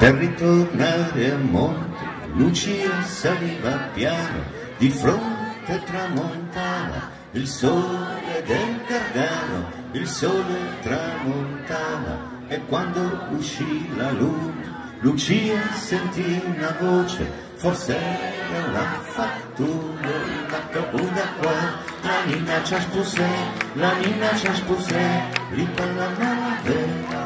Per ritornare a monte, Lucia saliva piano, di fronte tramontava il sole del Gargano, il sole tramontava e quando uscì la luna, Lucia sentì una voce, forse era una fattura, ma caputa qua, la nina ci spuse, la nina ci spuse, lì per la malavera.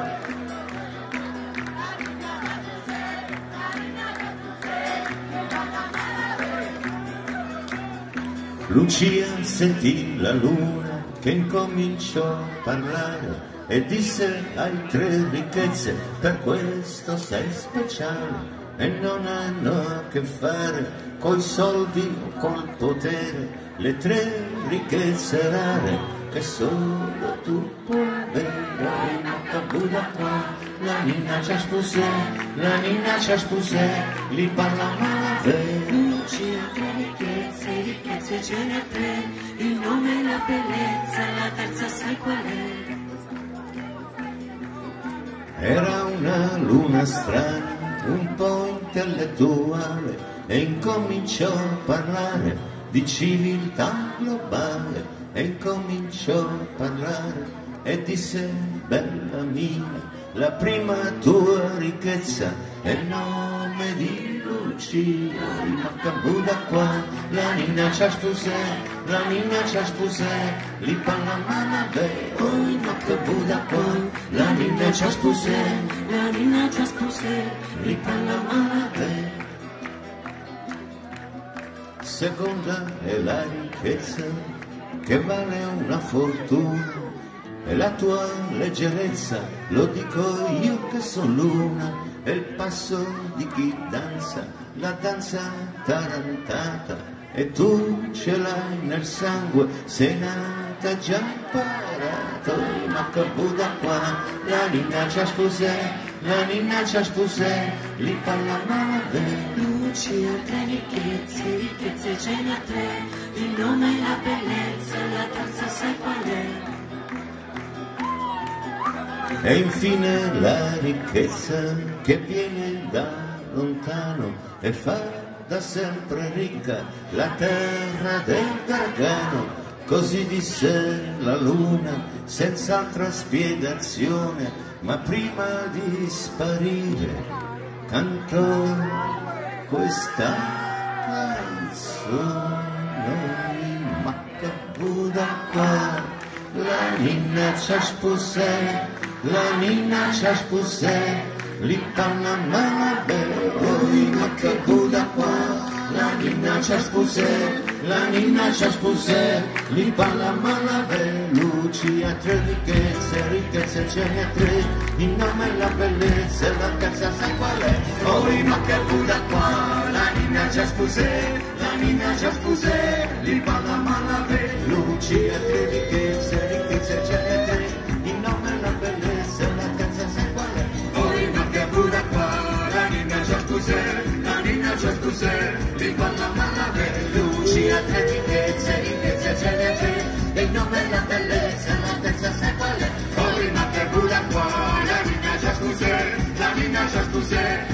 Lucia sentì la luna che incominciò a parlare e disse hai tre ricchezze, per questo sei speciale e non hanno a che fare coi soldi o col potere, le tre ricchezze rare che solo tu puoi avere. La nina ci spuse, la nina ci spuse, li parla malavera. Lucia, tre ricchezze, ricchezze ce ne tre, il nome e la bellezza, la terza sai qual è? Era una luna strana, un po' intellettuale, e incominciò a parlare di civiltà globale, e incominciò a parlare e disse, bella mia, la prima tua ricchezza è il nome di Lucia, cabuda qua, la nina ci spuse, la nina ci spuse, li parla mamma poi ma cabuda qua, la nina ci spuse, La nina ci spose, li parla mamma Seconda è la ricchezza che vale una fortuna e la tua leggerezza, lo dico io che son luna, è il passo di chi danza, la danza tarantata, e tu ce l'hai nel sangue, sei nata già imparato, ma che Buddha qua, la nina ci spuse, la nina ci spuse, li parla male. Lucia, tre ricchezze, ricchezze ce ne tre, il nome e la bellezza, la terza sai qual è? E infine la ricchezza che viene da lontano e fa da sempre ricca la terra del Gargano. Così disse la luna senza altra spiegazione, ma prima di sparire cantò questa canzone. Ma che Buddha qua, la ninna ci spuse, la ninna ci spuse, li panna mala oi ma che Buddha qua, la ninna ci spuse, la ninna ci spuse, li parla mala Lucia, tre ricchezze, ricchezze ce n'è tre, il nome e la bellezza, la terza sai qual è, oi ma che Buddha qua, la ninna ci spuse, la ninna ci spuse, li parla mala Lucia, tre ninna ci spuse, la ninna ci spuse, li parla mala Lucia, tre ricchezze, ricchezze ce n'è tre, il nome e la bellezza, la terza sai qual è, oi ma che Buddha qua, la ninna ci spuse, la ninna ci spuse, li parla mala